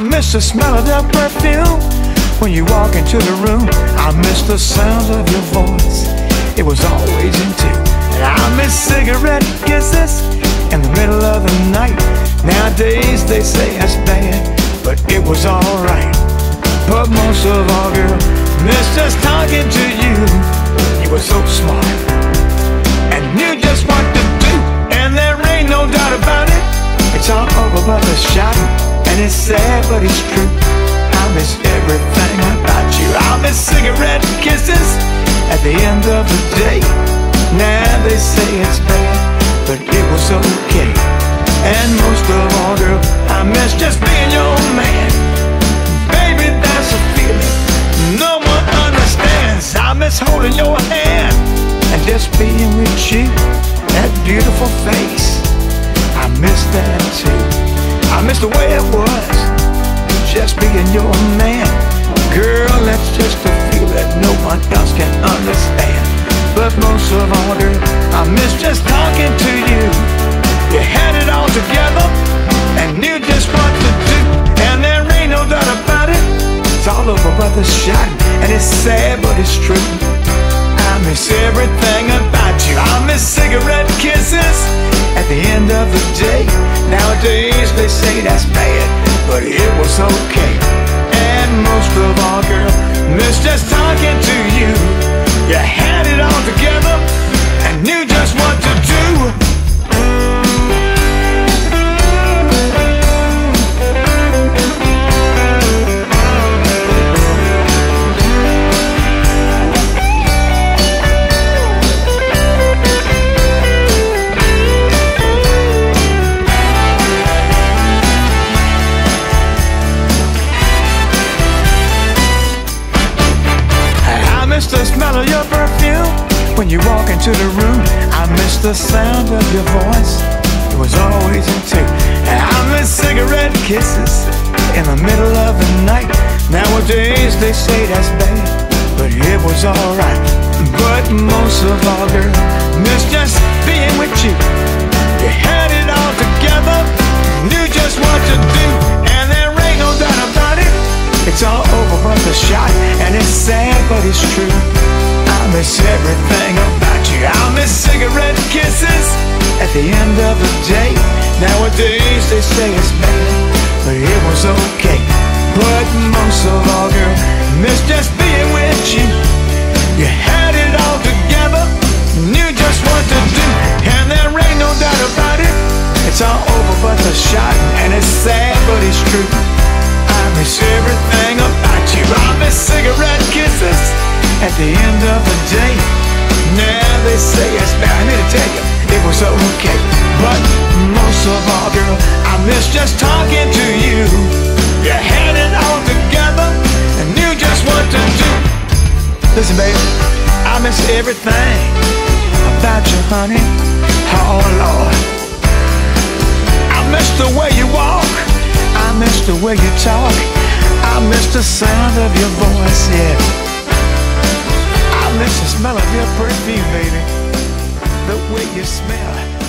miss the smell of that perfume when you walk into the room. I miss the sound of your voice. It was always in tune. And I miss cigarette kisses in the middle of the night. Nowadays they say that's bad, but it was alright. But most of all, girl, miss just talking to you. You were so smart and knew just what to do, and there ain't no doubt about it. It's all over but the shouting, and it's sad but it's true. I miss everything about you. I miss cigarette kisses at the end of the day. Now they say it's bad, but it was okay. And most of all, girl, I miss just being your man. Baby, that's a feeling no one understands. I miss holding your hand and just being with you. That beautiful face, I miss that too. Miss just talking to you. You had it all together and knew just what to do. And there ain't no doubt about it. It's all over but the shot. And it's sad, but it's true. I miss everything about you. I miss cigarette kisses at the end of the day. Nowadays they say that's bad, but it was okay. And most of all, girl, miss just talking to miss the smell of your perfume when you walk into the room. I miss the sound of your voice. It was always in tune. And I miss cigarette kisses in the middle of the night. Nowadays they say that's bad, but it was alright. But most of all, girl, miss just being with you. You had it at the end of the day. Nowadays they say it's bad, but it was okay. But most of all, girl, miss just being with you. You had it all together, knew just what to do, and there ain't no doubt about it. It's all over but the shot, and it's sad but it's true. I miss everything about you. I miss cigarette kisses at the end of the day. Now they say it's bad. I'm here to tell you, it was okay. But most of all, girl, I miss just talking to you. You had it all together and knew just what to do. Listen, baby, I miss everything about you, honey. Oh, Lord. I miss the way you walk. I miss the way you talk. I miss the sound of your voice, yeah. I miss the smell of your perfume, baby. The way you smell.